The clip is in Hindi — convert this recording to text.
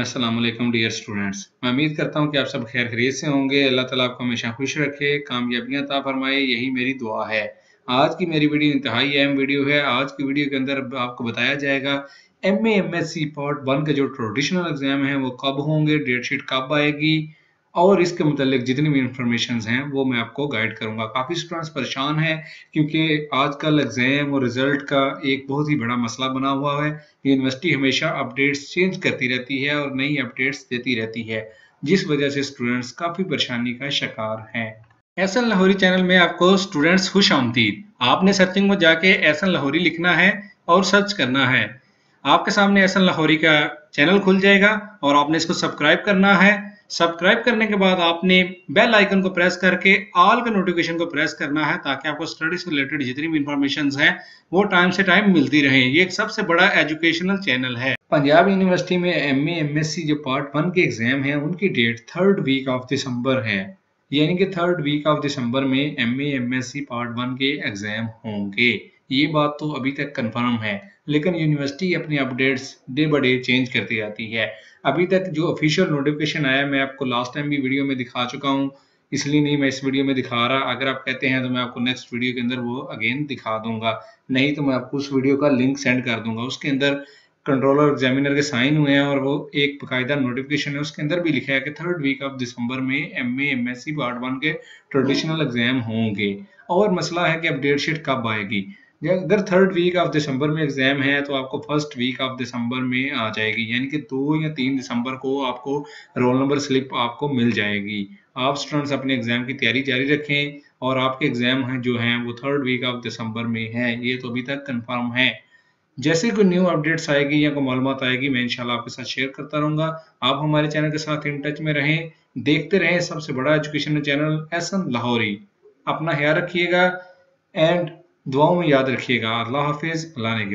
अस्सलाम वालेकुम डियर स्टूडेंट्स। मैं उम्मीद करता हूँ कि आप सब खैर खरीद से होंगे। अल्लाह ताला आपको हमेशा खुश रखे, कामयाबियाँ ता फरमाए, यही मेरी दुआ है। आज की मेरी वीडियो इंतहाई अहम वीडियो है। आज की वीडियो के अंदर आपको बताया जाएगा M A M S C part one का जो ट्रेडिशनल एग्ज़ाम है, वो कब होंगे डेट शीट कब आएगी और इसके मतलब जितनी भी इंफॉर्मेशन हैं, वो मैं आपको गाइड करूँगा। काफ़ी स्टूडेंट्स परेशान हैं क्योंकि आजकल एग्ज़ाम और रिज़ल्ट का एक बहुत ही बड़ा मसला बना हुआ है। यूनिवर्सिटी हमेशा अपडेट्स चेंज करती रहती है और नई अपडेट्स देती रहती है, जिस वजह से स्टूडेंट्स काफ़ी परेशानी का शिकार हैं। एहसन लाहौरी चैनल में आपको स्टूडेंट्स खुश आमदीद। आपने सर्चिंग में जाके एहसन लाहौरी लिखना है और सर्च करना है। आपके सामने एहसन लाहौरी का चैनल खुल जाएगा और आपने इसको सब्सक्राइब करना है। सब्सक्राइब करने के बाद आपने बेल आइकन को प्रेस करके ऑल के नोटिफिकेशन को प्रेस करना है ताकि आपको स्टडी से रिलेटेड जितनी भी इंफॉर्मेशन है, वो टाइम से टाइम मिलती रहे। ये एक सबसे बड़ा एजुकेशनल चैनल है। पंजाब यूनिवर्सिटी में एम एम जो पार्ट वन के एग्ज़ाम है, उनकी डेट थर्ड वीक ऑफ़ दिसंबर है। यानी कि थर्ड वीक ऑफ़ दिसंबर में एम एम पार्ट वन के एग्ज़ाम होंगे। ये बात तो अभी तक कंफर्म है, लेकिन यूनिवर्सिटी अपनी updates day by day change करती जाती है। अभी तक जो ऑफिशियल नोटिफिकेशन आया, मैं आपको लास्ट टाइम भी वीडियो में दिखा चुका हूँ, इसलिए नहीं मैं इस वीडियो में दिखा रहा। अगर आप कहते हैं तो मैं आपको नेक्स्ट वीडियो के अंदर वो अगेन दिखा दूँगा। नहीं तो मैं आपको उस वीडियो का लिंक सेंड कर दूँगा। उसके अंदर कंट्रोलर एग्जामिनर के साइन हुए हैं, और वो एक बाकायदा नोटिफिकेशन है। उसके अंदर भी लिखा है कि थर्ड वीक ऑफ़ दिसंबर में M A M S C part one के ट्रेडिशनल एग्ज़ाम होंगे। और मसला है कि अब डेट शीट कब आएगी। अगर थर्ड वीक ऑफ़ दिसंबर में एग्ज़ाम है तो आपको फ़र्स्ट वीक ऑफ़ दिसंबर में आ जाएगी। यानी कि दो या तीन दिसंबर को आपको रोल नंबर स्लिप आपको मिल जाएगी। आप स्टूडेंट्स अपने एग्ज़ाम की तैयारी जारी रखें और आपके एग्ज़ाम हैं, जो हैं, वो थर्ड वीक ऑफ़ दिसंबर में है। ये तो अभी तक कंफर्म है। जैसे कोई न्यू अपडेट्स आएगी या कोई मालूम आएगी, मैं इंशाल्लाह आपके साथ शेयर करता रहूँगा। आप हमारे चैनल के साथ इन टच में रहें। देखते रहें सबसे बड़ा एजुकेशनल चैनल एसन लाहौरी। अपना ख्याल रखिएगा। एंड दुआओं में याद रखिएगा। अल्लाह हाफिज़। अल्लाह ने